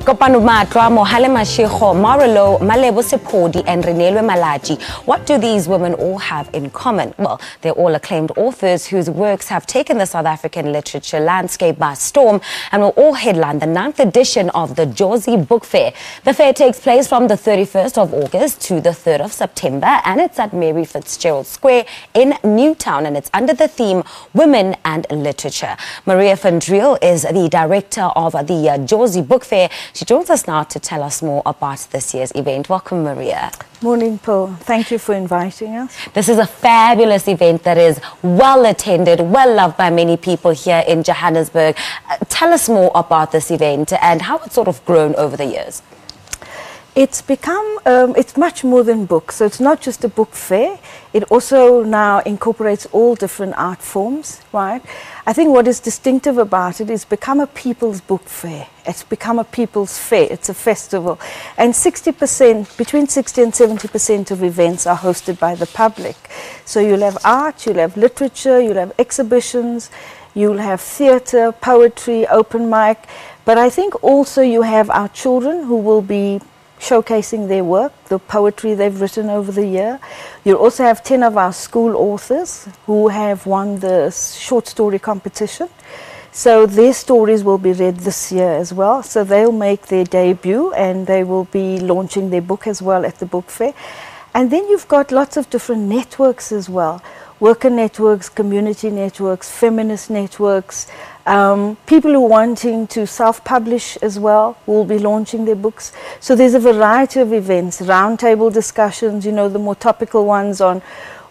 Kopano Mohale Mashigo, Marilo, Malebo Sephodi, and Renelwe Malaji. What do these women all have in common? Well, they're all acclaimed authors whose works have taken the South African literature landscape by storm and will all headline the ninth edition of the Jozi Book Fair. The fair takes place from the 31st of August to the 3rd of September, and it's at Mary Fitzgerald Square in Newtown, and it's under the theme Women and Literature. Maria van Driel is the director of the uh, Jozi Book Fair. She joins us now to tell us more about this year's event. Welcome, Maria. Morning, Paul. Thank you for inviting us. This is a fabulous event that is well attended, well loved by many people here in Johannesburg. Uh, tell us more about this event and how it's sort of grown over the years. It's become, um, it's much more than books. So it's not just a book fair. It also now incorporates all different art forms, right? I think what is distinctive about it is become a people's book fair. It's become a people's fair. It's a festival. And 60%, between 60 and 70% of events are hosted by the public. So you'll have art, you'll have literature, you'll have exhibitions, you'll have theatre, poetry, open mic. But I think also you have our children who will be showcasing their work, the poetry they've written over the year. You'll also have 10 of our school authors who have won the short story competition. So their stories will be read this year as well. So they'll make their debut and they will be launching their book as well at the book fair. And then you've got lots of different networks as well worker networks, community networks, feminist networks, um, people who are wanting to self-publish as well will be launching their books. So there's a variety of events, roundtable discussions, you know, the more topical ones on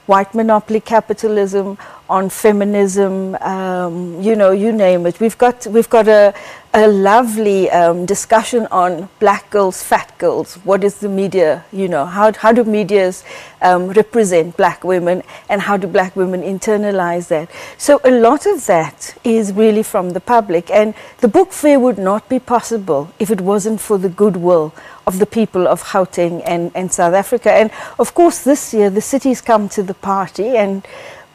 white monopoly capitalism, on feminism, um, you know, you name it. We've got, we've got a, a lovely um, discussion on black girls, fat girls. What is the media, you know, how, how do medias um, represent black women and how do black women internalize that? So a lot of that is really from the public. And the book fair would not be possible if it wasn't for the goodwill of the people of Gauteng and, and South Africa. And of course, this year the city's come to the party and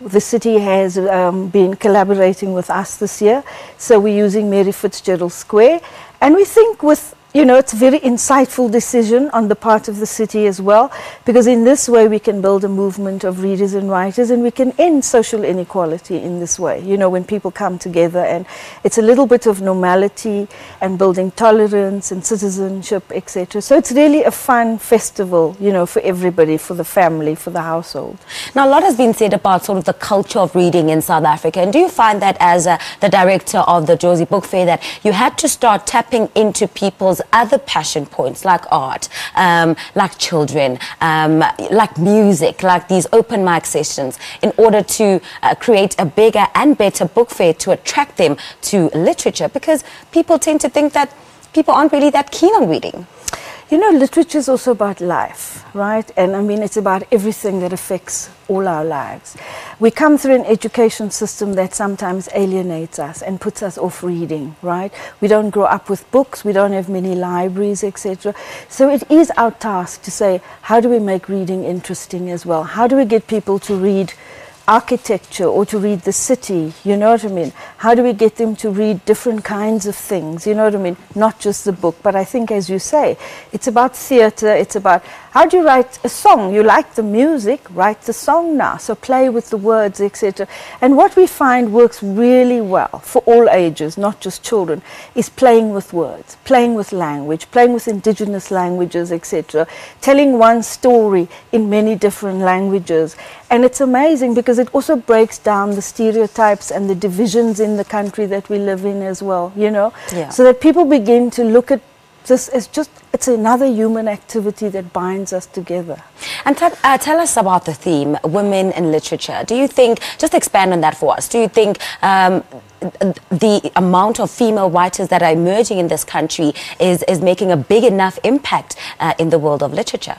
the city has um, been collaborating with us this year. So we're using Mary Fitzgerald Square. And we think with you know, it's a very insightful decision on the part of the city as well, because in this way we can build a movement of readers and writers and we can end social inequality in this way. You know, when people come together and it's a little bit of normality and building tolerance and citizenship, etc. So it's really a fun festival, you know, for everybody, for the family, for the household. Now, a lot has been said about sort of the culture of reading in South Africa. And do you find that as uh, the director of the Jozi Book Fair that you had to start tapping into people's other passion points like art, um, like children, um, like music, like these open mic sessions in order to uh, create a bigger and better book fair to attract them to literature because people tend to think that people aren't really that keen on reading. You know, literature is also about life, right? And I mean, it's about everything that affects all our lives. We come through an education system that sometimes alienates us and puts us off reading, right? We don't grow up with books, we don't have many libraries, etc. So it is our task to say, how do we make reading interesting as well? How do we get people to read? Architecture or to read the city, you know what I mean? How do we get them to read different kinds of things, you know what I mean? Not just the book, but I think, as you say, it's about theatre, it's about how do you write a song? You like the music, write the song now. So play with the words, etc. And what we find works really well for all ages, not just children, is playing with words, playing with language, playing with indigenous languages, etc. Telling one story in many different languages. And it's amazing because it also breaks down the stereotypes and the divisions in the country that we live in as well, you know? Yeah. So that people begin to look at this as just it's another human activity that binds us together. And uh, tell us about the theme, women in literature. Do you think, just expand on that for us, do you think um, the amount of female writers that are emerging in this country is, is making a big enough impact uh, in the world of literature?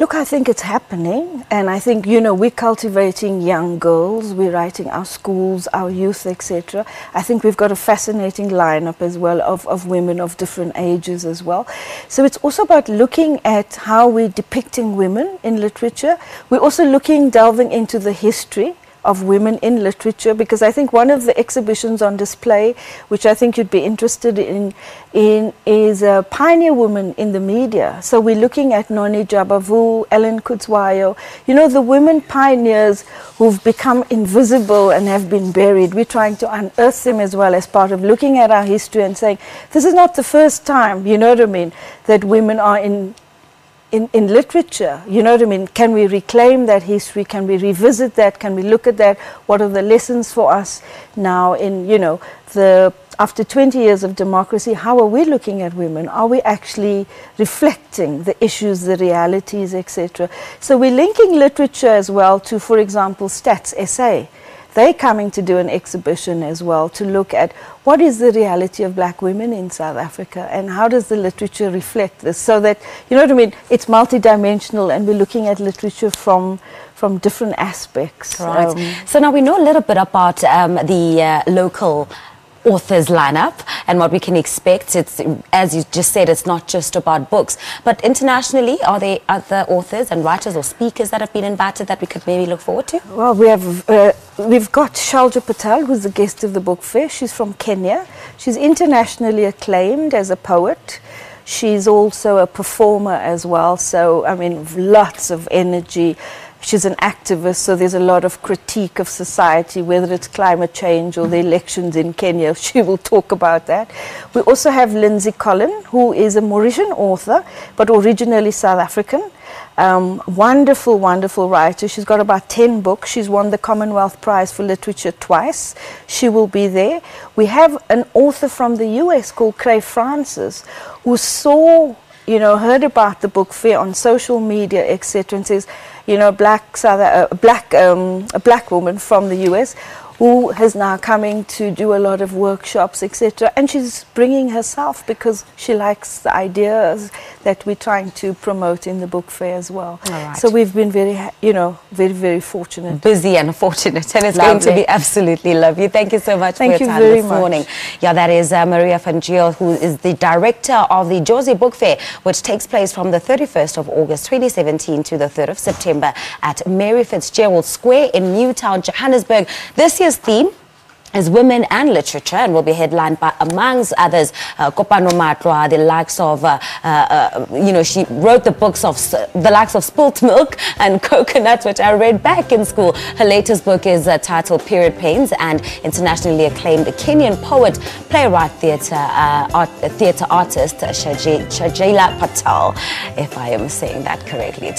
Look, I think it's happening, and I think you know we're cultivating young girls. We're writing our schools, our youth, etc. I think we've got a fascinating lineup as well of, of women of different ages as well. So it's also about looking at how we're depicting women in literature. We're also looking, delving into the history of women in literature because I think one of the exhibitions on display, which I think you'd be interested in, in is a pioneer woman in the media. So we're looking at Noni Jabavu, Ellen Kuzwayo, you know, the women pioneers who've become invisible and have been buried. We're trying to unearth them as well as part of looking at our history and saying, this is not the first time, you know what I mean, that women are in in, in literature, you know what I mean? Can we reclaim that history? Can we revisit that? Can we look at that? What are the lessons for us now in, you know, the, after 20 years of democracy, how are we looking at women? Are we actually reflecting the issues, the realities, etc.? So we're linking literature as well to, for example, Stats SA they're coming to do an exhibition as well to look at what is the reality of black women in South Africa and how does the literature reflect this so that, you know what I mean, it's multidimensional and we're looking at literature from from different aspects. Right. Um, so now we know a little bit about um, the uh, local authors lineup and what we can expect. It's, as you just said, it's not just about books. But internationally, are there other authors and writers or speakers that have been invited that we could maybe look forward to? Well, we have, uh, we've got Shailja Patel, who's the guest of the book fair. She's from Kenya. She's internationally acclaimed as a poet. She's also a performer as well. So, I mean, lots of energy she's an activist, so there's a lot of critique of society, whether it's climate change or the elections in Kenya. She will talk about that. We also have Lindsey Collen, who is a Mauritian author, but originally South African. Um, wonderful, wonderful writer. She's got about 10 books. She's won the Commonwealth Prize for Literature twice. She will be there. We have an author from the US called Cray Francis, who saw, you know, heard about the book fair on social media, etc., and says, you know, black, South, uh, black, um, a black woman from the US who is now coming to do a lot of workshops, etc. And she's bringing herself because she likes the ideas that we're trying to promote in the book fair as well. So we've been very, you know, very, very fortunate. Busy and fortunate. And it's lovely. going to be absolutely lovely. Thank you so much Thank for your time this much. morning. Yeah, that is uh, Maria van Driel, who is the director of the Jozi Book Fair, which takes place from the 31st of August 2017 to the 3rd of September at Mary Fitzgerald Square in Newtown, Johannesburg. This year's theme is women and literature and will be headlined by, amongst others, uh, Kopano Matlwa, the likes of, uh, uh, uh, you know, she wrote the books of the likes of Spilt Milk and Coconuts, which I read back in school. Her latest book is uh, titled Period Pains and internationally acclaimed Kenyan poet, playwright, theatre uh, art, theatre artist Shajila Patel, if I am saying that correctly.